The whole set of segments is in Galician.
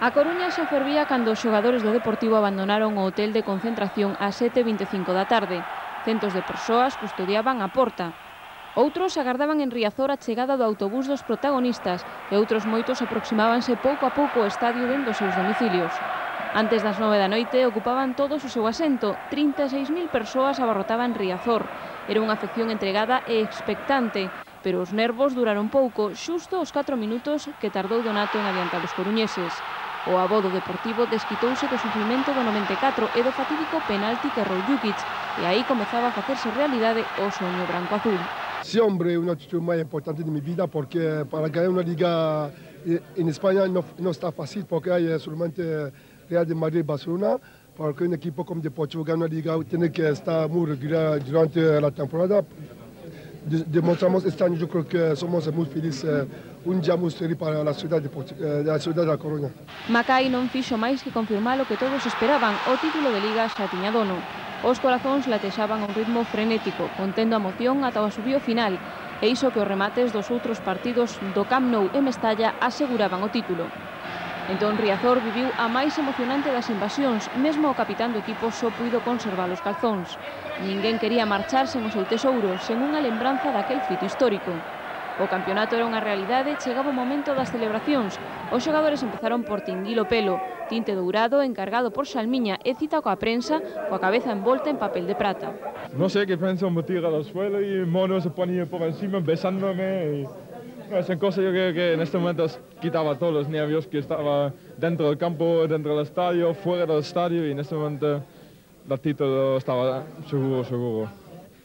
A Coruña xa fervía cando os xogadores do Deportivo abandonaron o hotel de concentración ás 7.25 da tarde. Centos de persoas custodiaban a porta. Outros agardaban en Riazor a chegada do autobús dos protagonistas e outros moitos aproximábanse pouco a pouco ao estadio dentro dos seus domicilios. Antes das nove da noite ocupaban todos o seu asento, 36.000 persoas abarrotaban Riazor. Era unha afección entregada e expectante, pero os nervos duraron pouco, xusto os 4 minutos que tardou Donato en adiantar os coruñeses. O abodo deportivo desquitouse do sufrimento do 94 e do fatídico penalti que errou Jukic, e aí comezaba a facerse realidade o soño branco azul. Sí, hombre, é unha actitud moi importante de mi vida porque para ganar unha liga eh, en España no, no está fácil porque hay eh, solamente Real de Madrid y Barcelona, porque un equipo como Deportivo gana una liga tiene que estar muy regular durante la temporada Demostramos este año, yo creo que somos muy felices, eh, un día muy serio para a cidade, ciudad eh, cidade da Coruña. Macai non fixo máis que confirmar o que todos esperaban, o título de Liga xa tiña dono. Os corazóns latexaban a un ritmo frenético, contendo a moción ata o subío final, e iso que os remates dos outros partidos do Camp Nou e Mestalla aseguraban o título. Entón Riazor viviu a máis emocionante das invasións, mesmo o capitán do equipo só puido conservar os calzóns. Ninguén quería marchar sen o seu tesouro, sen unha lembranza daquel fito histórico. O campeonato era unha realidade, chegaba o momento das celebracións. Os xogadores empezaron por tinguil o pelo, tinte dourado encargado por Salmiña e cita coa prensa coa cabeza envolta en papel de prata. Non sei sé que pensa me tira do suelo e mono se ponía por encima besándome e... No, son cosas yo creo que en este momento quitaba todos los nervios que estaba dentro del campo, dentro del estadio, fuera del estadio y en este momento el título estaba seguro, seguro.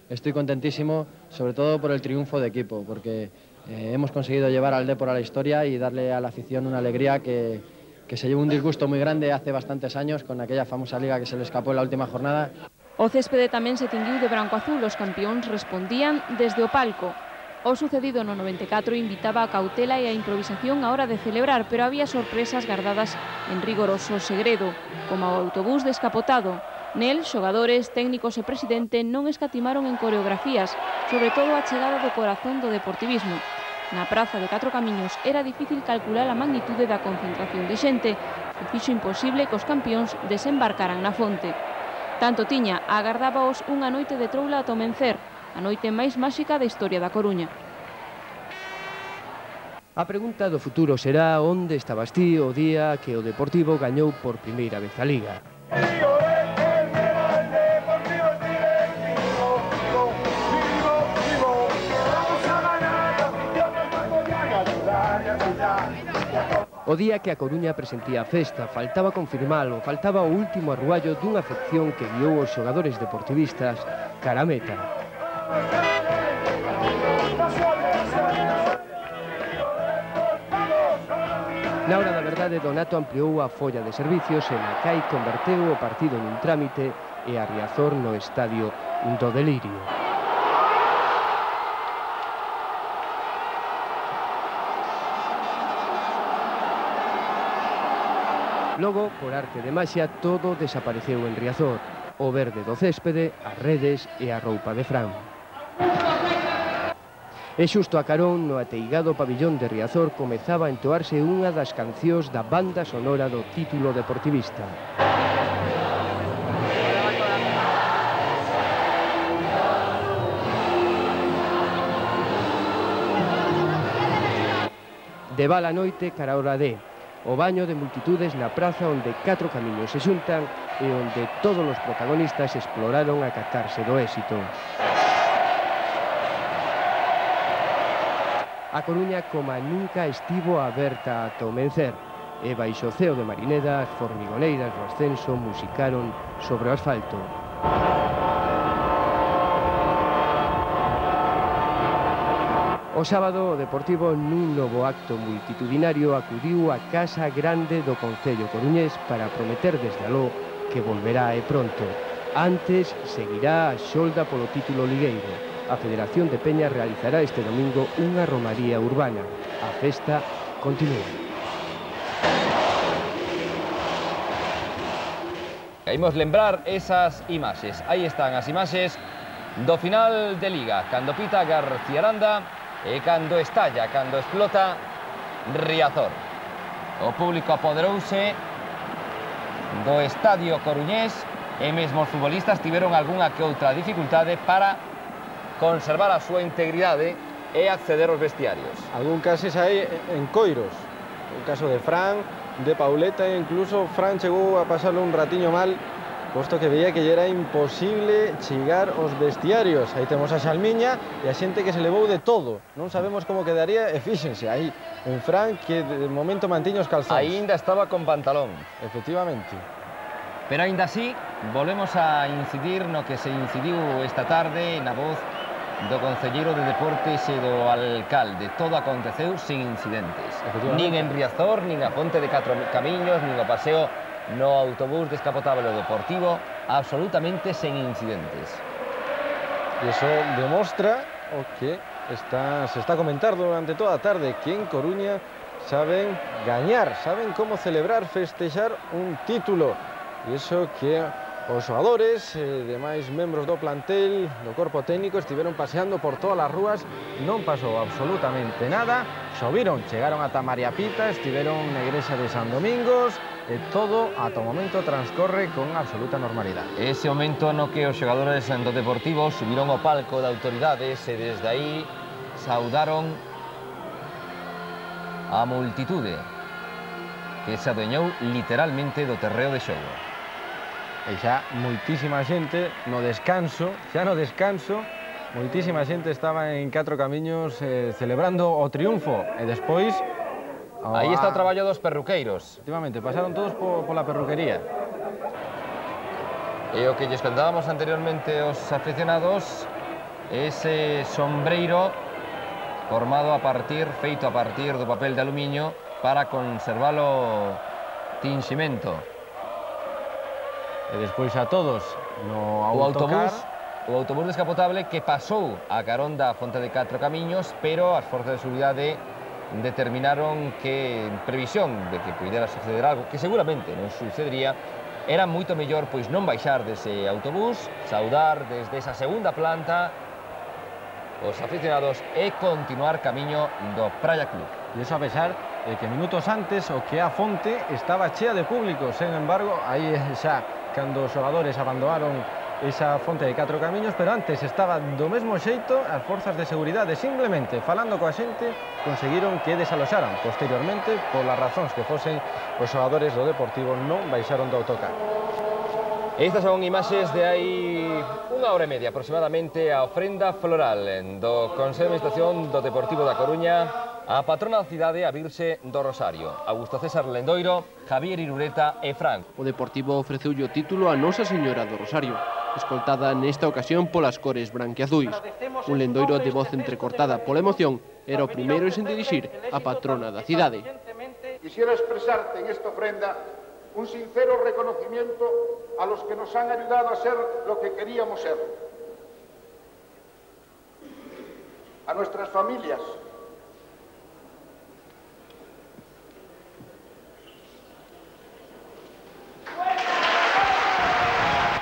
Estoy contentísimo, sobre todo por el triunfo de equipo, porque eh, hemos conseguido llevar al Depor a la historia y darle a la afición una alegría que, que se llevó un disgusto muy grande hace bastantes años con aquella famosa liga que se le escapó en la última jornada. O céspede tamén se tinguiu de branco-azul, os campións respondían desde o palco. O sucedido no 94 invitaba a cautela e a improvisación á hora de celebrar, pero había sorpresas gardadas en rigoroso segredo, como o autobús descapotado. Nel, xogadores, técnicos e presidente non escatimaron en coreografías, sobre todo a chegada do corazón do deportivismo. Na praza de Catro Camiños era difícil calcular a magnitude da concentración de xente, e fixo imposible que os campións desembarcaran na fonte. Tanto tiña, agardábaos unha noite de troula a tomencer, a noite máis máxica da historia da Coruña. A pregunta do futuro será onde estabas ti o día que o Deportivo gañou por primeira vez a Liga. O día que a Coruña presentía a festa, faltaba confirmalo, faltaba o último arruallo dunha afección que guiou os xogadores deportivistas cara a meta. Na hora da verdade, Donato ampliou a folla de servicios e Macai converteu o partido nun trámite e a Riazor no estadio do Delirio. Logo, por arte de maxia, todo desapareceu en Riazor. O verde do céspede, as redes e a roupa de Fran. E xusto a carón, no ateigado pabillón de Riazor, comezaba a entoarse unha das cancións da banda sonora do título deportivista. De bala noite cara hora de, o baño de multitudes na praza onde catro camiños se xuntan e onde todos os protagonistas exploraron a catarse do éxito. A Coruña coma nunca estivo aberta a tomencer. e baixo ceo de Marineda as formigoneiras do ascenso musicaron sobre o asfalto. O sábado, o Deportivo nun novo acto multitudinario acudiu á Casa Grande do Concello Coruñés para prometer desde aló que volverá e pronto. Antes seguirá a xolda polo título ligueiro a Federación de Peñas realizará este domingo unha romaría urbana. A festa continúa. Imos lembrar esas imaxes. Aí están as imaxes do final de Liga, cando pita García Aranda e cando estalla, cando explota Riazor. O público apoderouse do Estadio Coruñés e mesmo os futbolistas tiveron algunha que outra dificultade para conservar a súa integridade e acceder aos vestiarios. Algún cases hai en Coiros, o caso de Fran, de Pauleta e incluso Fran chegou a pasarlo un ratiño mal posto que veía que era imposible chegar aos vestiarios. Aí temos a Xalmiña e a xente que se levou de todo. Non sabemos como quedaría, e fíxense, aí en Fran que de momento mantiña os calzóns. Ainda estaba con pantalón. Efectivamente. Pero ainda así, volvemos a incidir no que se incidiu esta tarde na voz do Concelleiro de Deportes e do alcalde. Todo aconteceu sin incidentes. Nin en Riazor, nin a Ponte de Catro Camiños, nin o paseo no autobús descapotable deportivo, absolutamente sen incidentes. E iso demostra o que está, se está a comentar durante toda a tarde que en Coruña saben gañar, saben como celebrar, festejar un título. E iso que Os xogadores e demais membros do plantel do corpo técnico estiveron paseando por todas as rúas, non pasou absolutamente nada, xoviron, chegaron ata María Pita, estiveron na igrexa de San Domingos, e todo ata o momento transcorre con absoluta normalidade. Ese momento no que os xogadores do Deportivo subiron ao palco de autoridades e desde aí saudaron a multitude que se adueñou literalmente do terreo de xogo. E xa moitísima xente no descanso, xa no descanso, moitísima xente estaba en catro camiños eh, celebrando o triunfo. E despois... Oh, Aí está o traballo dos perruqueiros. Efectivamente, pasaron todos po, pola perruquería. E o que lles contábamos anteriormente os aficionados, ese sombreiro formado a partir, feito a partir do papel de aluminio para conservalo tinximento e despois a todos no autocar. O autobús, o autobús descapotable que pasou a carón da Fonte de Catro Camiños, pero as forzas de seguridade determinaron que, en previsión de que pudera suceder algo, que seguramente non sucedería, era moito mellor pois non baixar dese autobús, saudar desde esa segunda planta os aficionados e continuar camiño do Praia Club. E iso a pesar de que minutos antes o que a fonte estaba chea de público, sen embargo, aí xa cando os xogadores abandonaron esa fonte de catro camiños, pero antes estaba do mesmo xeito as forzas de seguridade. Simplemente, falando coa xente, conseguiron que desaloxaran. Posteriormente, polas razóns que fosen, os xogadores do Deportivo non baixaron do autocar. Estas son imaxes de hai unha hora e media aproximadamente a ofrenda floral do Consello de Administración do Deportivo da Coruña a patrona da cidade a Virxe do Rosario, Augusto César Lendoiro, Javier Irureta e Frank. O Deportivo ofreceulle o título a Nosa Señora do Rosario, escoltada nesta ocasión polas cores branquiazuis. Un Lendoiro de voz entrecortada pola emoción era o primeiro en dirixir a patrona da cidade. Quisiera expresarte en esta ofrenda un sincero reconocimiento a los que nos han ayudado a ser lo que queríamos ser. A nuestras familias,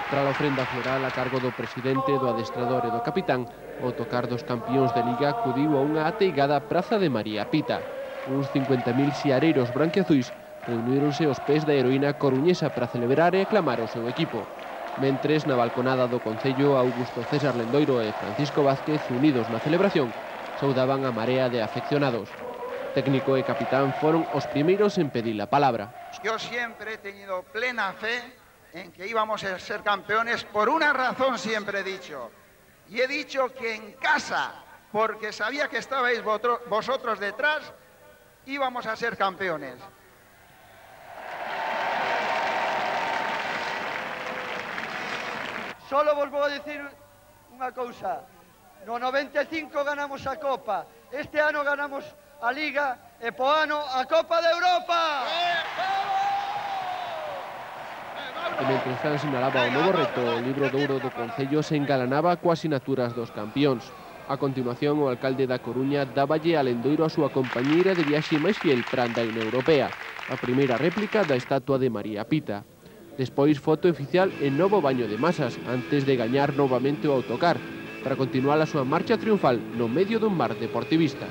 Tras a ofrenda floral a cargo do presidente, do adestrador e do capitán, o tocar dos campións de Liga acudiu a unha ateigada Praza de María Pita. Uns 50.000 xiareiros branquiazuis reuníronse os pés da heroína coruñesa para celebrar e aclamar o seu equipo. Mentres, na balconada do Concello, Augusto César Lendoiro e Francisco Vázquez, unidos na celebración, saudaban a marea de afeccionados. Técnico e capitán foron os primeiros en pedir a palabra. Yo siempre he tenido plena fe en que íbamos a ser campeones por una razón siempre he dicho. Y he dicho que en casa, porque sabía que estabais vosotros detrás, íbamos a ser campeones. Solo vos vou a dicir unha cousa. No 95 ganamos a Copa, este ano ganamos a Liga e po ano a Copa de Europa. E mentre se sinalaba o novo reto, o libro de ouro do Concello se engalanaba coas sinaturas dos campións. A continuación, o alcalde da Coruña dáballe Lendoiro a súa compañeira de viaxe máis fiel para a Andaina Europea, a primeira réplica da estatua de María Pita. Despois foto oficial en novo baño de masas antes de gañar novamente o autocar para continuar a súa marcha triunfal no medio dun mar deportivista.